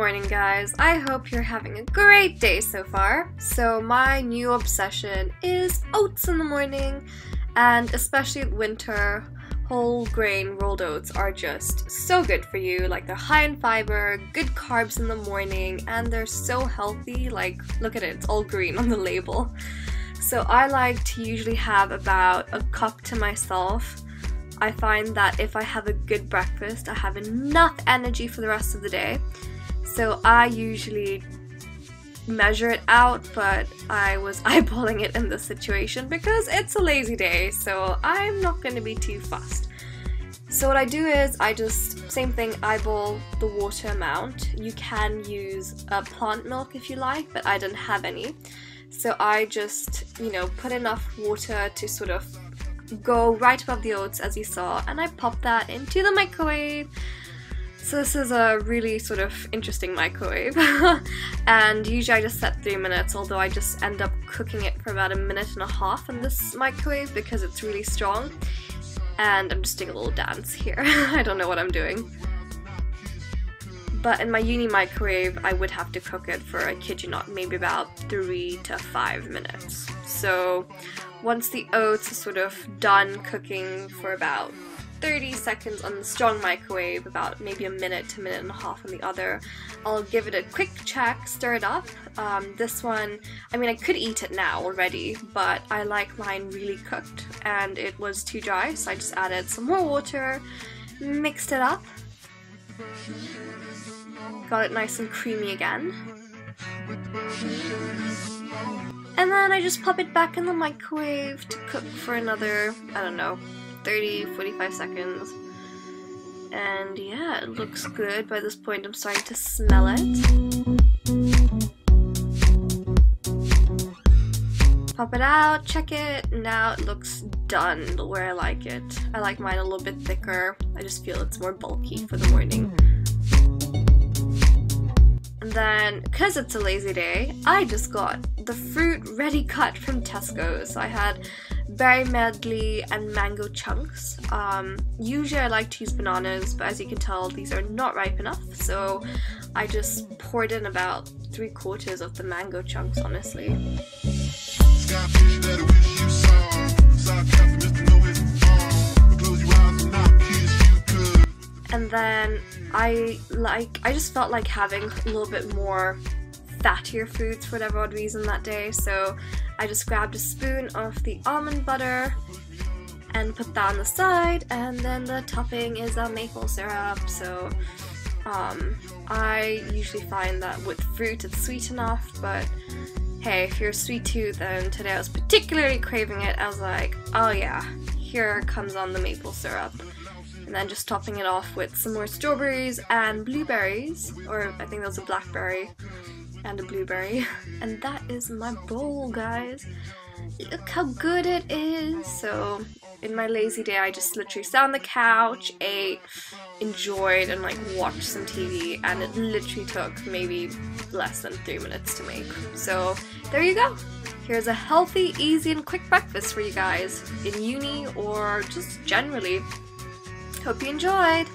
morning, guys. I hope you're having a great day so far. So, my new obsession is oats in the morning, and especially winter, whole grain rolled oats are just so good for you. Like, they're high in fiber, good carbs in the morning, and they're so healthy. Like, look at it, it's all green on the label. So, I like to usually have about a cup to myself I find that if I have a good breakfast, I have enough energy for the rest of the day. So I usually measure it out, but I was eyeballing it in this situation because it's a lazy day, so I'm not going to be too fussed. So what I do is I just, same thing, eyeball the water amount. You can use uh, plant milk if you like, but I didn't have any. So I just, you know, put enough water to sort of go right above the oats as you saw and I pop that into the microwave. So this is a really sort of interesting microwave and usually I just set 3 minutes although I just end up cooking it for about a minute and a half in this microwave because it's really strong and I'm just doing a little dance here. I don't know what I'm doing. But in my uni microwave, I would have to cook it for, I kid you not, maybe about 3 to 5 minutes. So once the oats are sort of done cooking for about 30 seconds on the strong microwave, about maybe a minute to minute and a half on the other. I'll give it a quick check, stir it up. Um, this one, I mean, I could eat it now already, but I like mine really cooked and it was too dry, so I just added some more water, mixed it up, got it nice and creamy again. And then I just pop it back in the microwave to cook for another, I don't know, 30, 45 seconds. And yeah, it looks good. By this point, I'm starting to smell it. Pop it out, check it. Now it looks done the way I like it. I like mine a little bit thicker. I just feel it's more bulky for the morning. And then, because it's a lazy day, I just got the fruit ready cut from Tesco. So I had berry medley and mango chunks. Um, usually I like to use bananas, but as you can tell, these are not ripe enough. So I just poured in about three quarters of the mango chunks, honestly. And then I like I just felt like having a little bit more fattier foods for whatever odd reason that day. So I just grabbed a spoon of the almond butter and put that on the side and then the topping is a maple syrup. So um, I usually find that with fruit it's sweet enough, but hey, if you're a sweet tooth then today I was particularly craving it, I was like, oh yeah, here comes on the maple syrup and then just topping it off with some more strawberries and blueberries, or I think that was a blackberry and a blueberry. And that is my bowl, guys. Look how good it is. So in my lazy day, I just literally sat on the couch, ate, enjoyed, and like watched some TV, and it literally took maybe less than three minutes to make. So there you go. Here's a healthy, easy, and quick breakfast for you guys in uni or just generally Hope you enjoyed!